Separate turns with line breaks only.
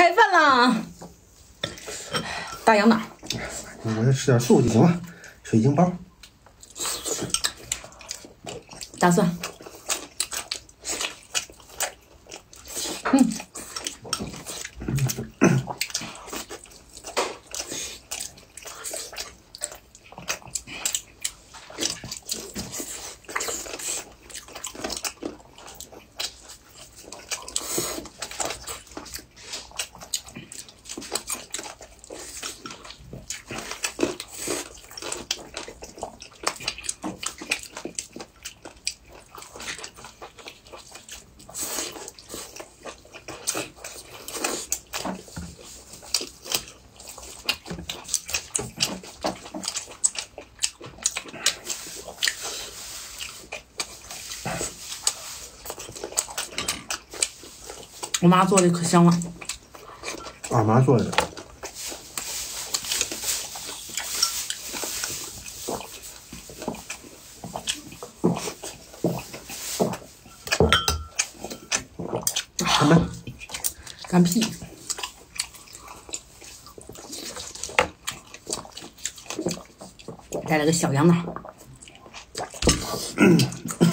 开饭啦！大羊脑，
我再吃点素就行了，水晶包。
大蒜，嗯，我妈做的可香了。
俺妈做的，看没？
干屁！带了个小羊脑，